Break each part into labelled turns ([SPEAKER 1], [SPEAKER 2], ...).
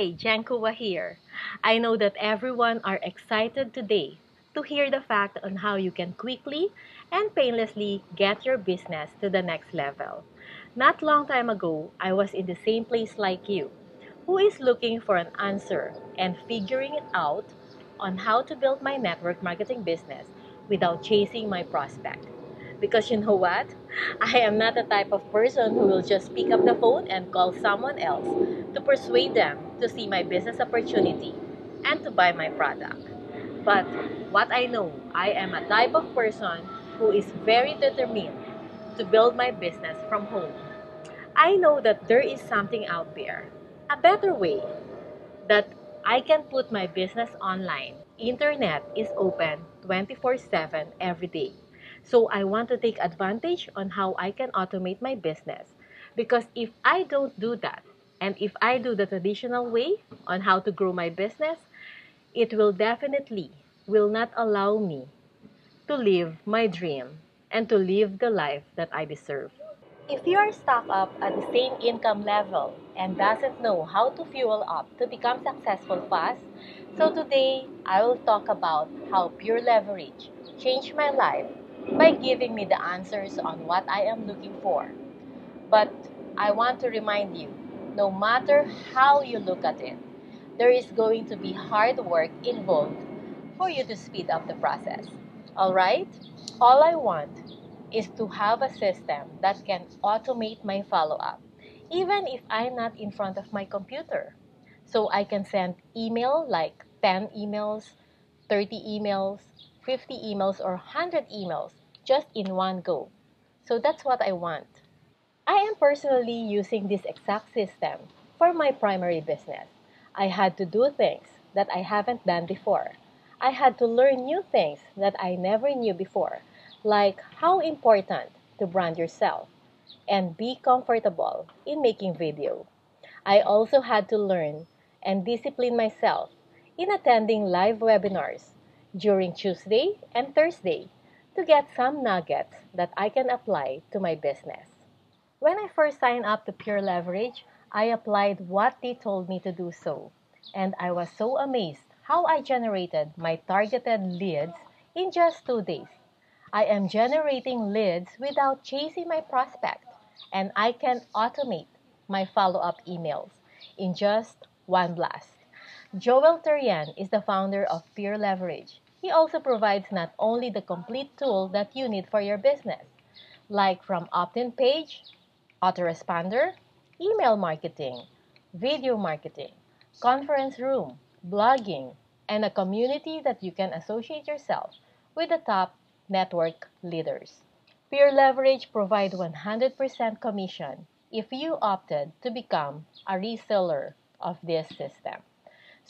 [SPEAKER 1] Hi, Jeng Cua here. I know that everyone are excited today to hear the fact on how you can quickly and painlessly get your business to the next level. Not long time ago, I was in the same place like you, who is looking for an answer and figuring it out on how to build my network marketing business without chasing my prospect. Because you know what? I am not the type of person who will just pick up the phone and call someone else to persuade them to see my business opportunity and to buy my product. But what I know, I am a type of person who is very determined to build my business from home. I know that there is something out there, a better way that I can put my business online. Internet is open 24/7 every day. So I want to take advantage on how I can automate my business. Because if I don't do that, and if I do the traditional way on how to grow my business, it will definitely will not allow me to live my dream and to live the life that I deserve. If you are stuck up at the same income level and doesn't know how to fuel up to become successful fast, so today I will talk about how pure leverage changed my life by giving me the answers on what I am looking for. But I want to remind you no matter how you look at it, there is going to be hard work involved for you to speed up the process. Alright? All I want is to have a system that can automate my follow up, even if I'm not in front of my computer. So I can send email like 10 emails, 30 emails, 50 emails, or 100 emails just in one go. So that's what I want. I am personally using this exact system for my primary business. I had to do things that I haven't done before. I had to learn new things that I never knew before, like how important to brand yourself and be comfortable in making video. I also had to learn and discipline myself in attending live webinars during Tuesday and Thursday to get some nuggets that I can apply to my business. When I first signed up to Pure Leverage, I applied what they told me to do so, and I was so amazed how I generated my targeted leads in just two days. I am generating leads without chasing my prospect, and I can automate my follow up emails in just one blast. Joel Therien is the founder of Pure Leverage. He also provides not only the complete tool that you need for your business, like from opt-in page, autoresponder, email marketing, video marketing, conference room, blogging, and a community that you can associate yourself with the top network leaders. Pure Leverage provide 100% commission if you opted to become a reseller of this system.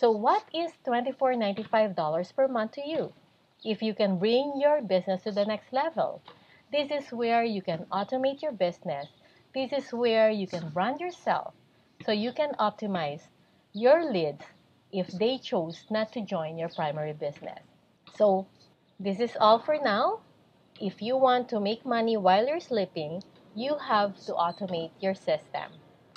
[SPEAKER 1] So what is $24.95 per month to you? If you can bring your business to the next level, this is where you can automate your business. This is where you can brand yourself so you can optimize your leads if they chose not to join your primary business. So, this is all for now. If you want to make money while you're sleeping, you have to automate your system.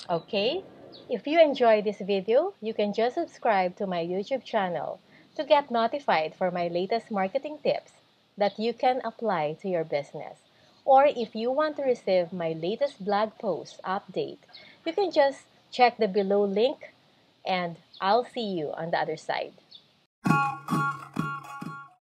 [SPEAKER 1] Okay? If you enjoy this video, you can just subscribe to my YouTube channel to get notified for my latest marketing tips that you can apply to your business. Or if you want to receive my latest blog post update, you can just check the below link and I'll see you on the other side.